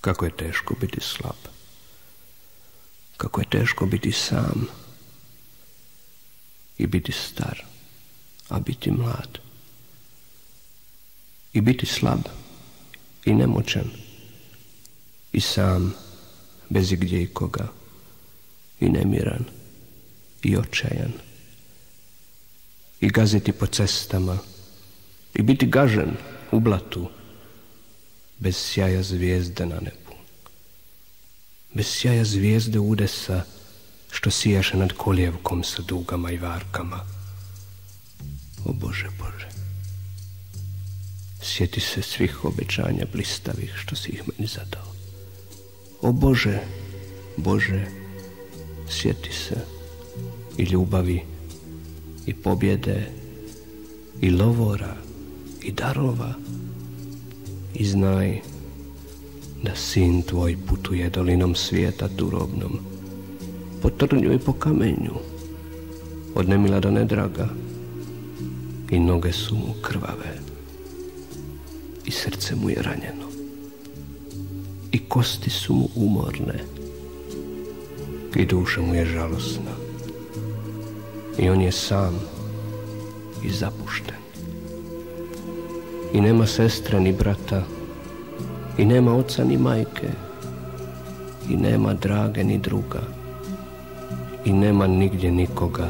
Kako je teško biti slab. Kako je teško biti sam. I biti star, a biti mlad. I biti slab. I nemoćan. I sam. Bez igdje i koga i nemiran. I očajan. I gaziti po cestama. I biti gažen u blatu bez sjaja zvijezde na nebu. Bez sjaja zvijezde udesa što sijaše nad koljevkom sa dugama i varkama. O Bože Bože. Sjeti se svih obećanja blistavih što si ih meni zadao. O Bože Bože sjeti se i ljubavi i pobjede i lovora i darova i znaj da sin tvoj putuje dolinom svijeta turobnom po trnju i po kamenju od nemila do nedraga i noge su mu krvave i srce mu je ranjeno i kosti su mu umorne i duša mu je žalosna i on je sam i zapušten i nema sestre ni brata i nema oca ni majke i nema drage ni druga i nema nigdje nikoga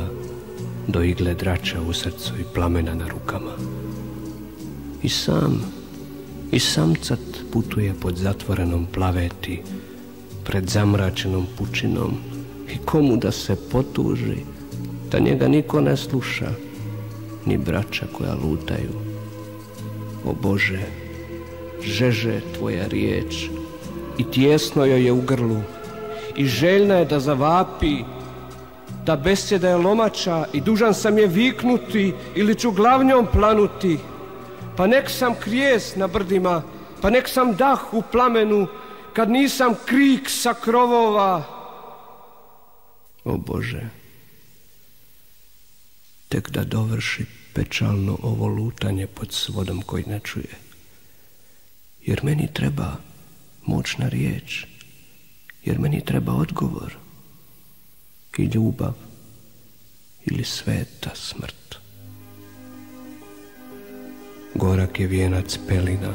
do igle drača u srcu i plamena na rukama. I sam i samcat putuje pod zatvorenom plaveti pred zamračenom pučinom i komu da se potuži da njega niko ne sluša ni braća koja lutaju o Bože žeže tvoja riječ i tjesno joj je u grlu i željna je da zavapi da besjeda je lomača i dužan sam je viknuti ili ću glavnjom planuti. Pa nek sam krijes na brdima pa nek sam dah u plamenu kad nisam krik sa krovova. O Bože tek da dovrši pečalno ovo lutanje pod svodom koji ne čuje. Jer meni treba moćna riječ, jer meni treba odgovor i ljubav ili sveta smrt. Gorak je vijenac pelina,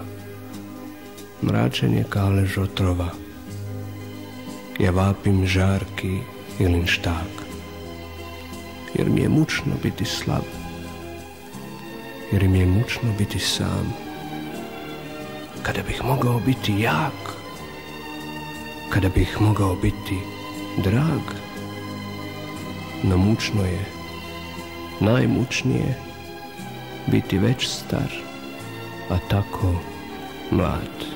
mračen je kalež otrova, ja vapim žarki ili štak, jer mi je mučno biti slab jer mi je mučno biti sam. Kada bih mogao biti jak, kada bih mogao biti drag, no mučno je, najmučnije, biti već star, a tako mlad.